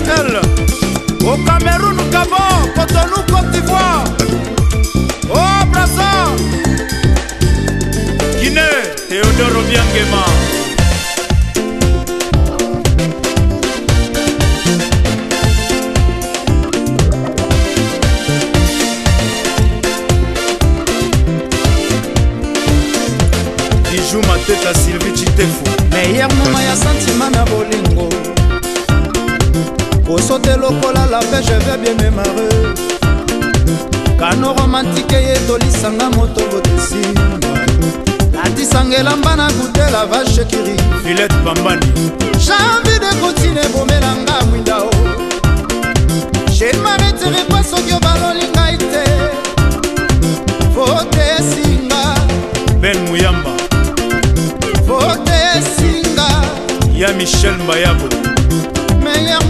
Castel, au Cameroun, Gabon, Cotonou, Côte d'Ivoire, au Brazza, Guinée, Théodore Obiangema. Bijou Mateta Sylvie Chitefo. Meilleur moment ya sentiment na bolingo. kosota lokola lape je vais bien memare kano romantike ye tolisanga moto botesi latisanga elamba na gute la vache kiri filet pambani janvi de kotine bomelanga mwinda o je ne m'arrêterai pas soki obaloli ngai te fotesinga ben muyamba fotesinga ya michel mbayabo meilleur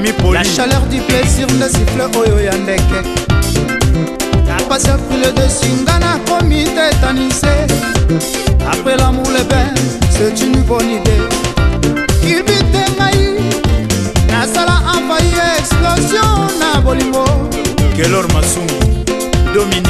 mami poli chaleur du plaisir nde sifle oyo ya ndeke napasi aprile desi nga nakomi te etanise apres lamour le bain c'est une bonne idée kibite ngai nasala envahi explosion na bolingo kelor masungu domini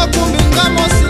bakominga mosi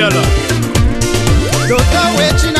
biala tota wechina